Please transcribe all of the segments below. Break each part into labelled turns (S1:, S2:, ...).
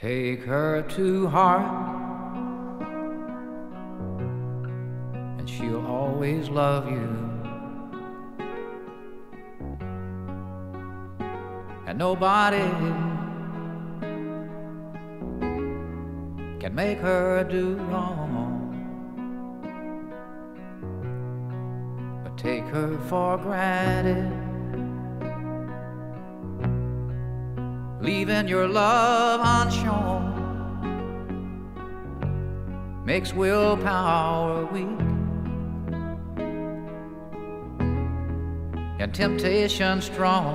S1: Take her to heart, and she'll always love you. And nobody can make her do wrong. But take her for granted. leaving your love unshown makes willpower weak and temptation strong.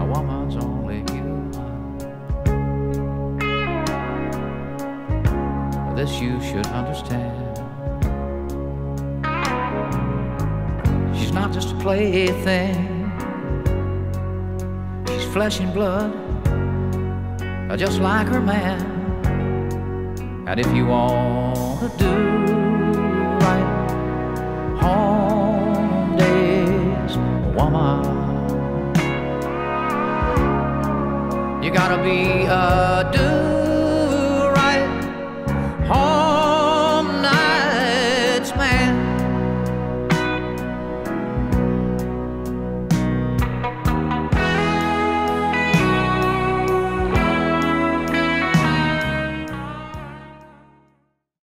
S1: A woman's only human. This you should understand. She's not just a plaything. She's flesh and blood, just like her man. And if you want to do right, home days, woman, you gotta be a dude.